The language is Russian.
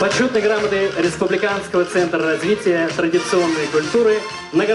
Почетной грамотой Республиканского центра развития традиционной культуры награжден